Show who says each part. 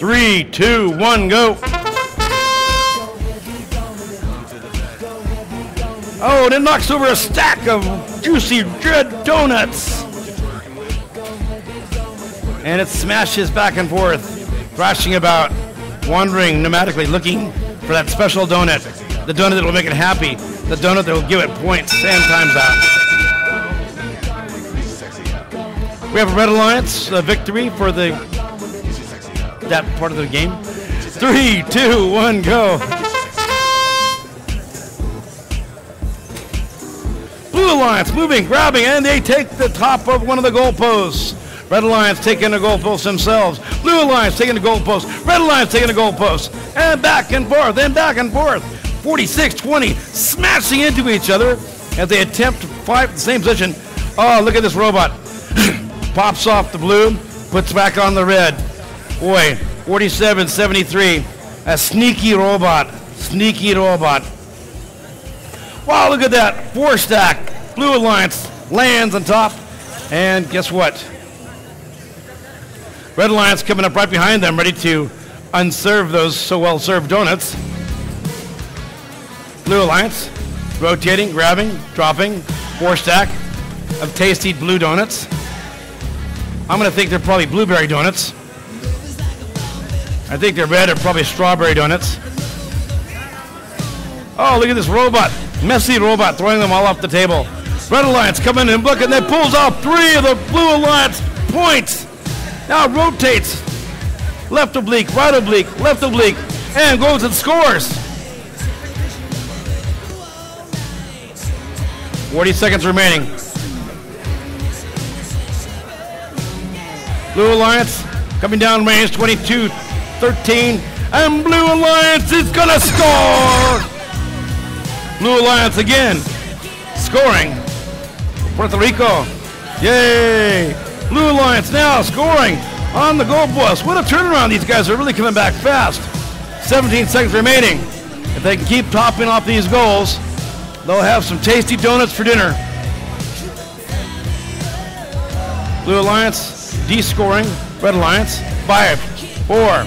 Speaker 1: Three, two, one, go. Oh, and it knocks over a stack of juicy red donuts. And it smashes back and forth, thrashing about, wandering pneumatically, looking for that special donut. The donut that will make it happy. The donut that will give it points and times out. We have a Red Alliance uh, victory for the that part of the game. Three, two, one, go. Blue Alliance moving, grabbing, and they take the top of one of the goalposts. Red Alliance taking the goalpost themselves. Blue Alliance taking the goalpost. Red Alliance taking the goalpost. And back and forth, and back and forth. 46 20, smashing into each other as they attempt to fight the same position. Oh, look at this robot. Pops off the blue, puts back on the red. Boy, 47 73. A sneaky robot. Sneaky robot. Wow, look at that. Four stack. Blue Alliance lands on top. And guess what? Red Alliance coming up right behind them, ready to unserve those so well served donuts. Blue Alliance rotating, grabbing, dropping. Four stack of tasty blue donuts. I'm going to think they're probably blueberry donuts. I think they're red or probably strawberry donuts. Oh, look at this robot. Messy robot throwing them all off the table. Red Alliance coming in and look, and they pulls off three of the Blue Alliance points. Now rotates. Left oblique, right oblique, left oblique, and goes and scores. 40 seconds remaining. Blue Alliance coming down range 22 13. And Blue Alliance is going to score! Blue Alliance again scoring. Puerto Rico. Yay! Blue Alliance now scoring on the goal post. What a turnaround. These guys are really coming back fast. 17 seconds remaining. If they can keep topping off these goals, they'll have some tasty donuts for dinner. Blue Alliance D scoring. Red Alliance, five, four,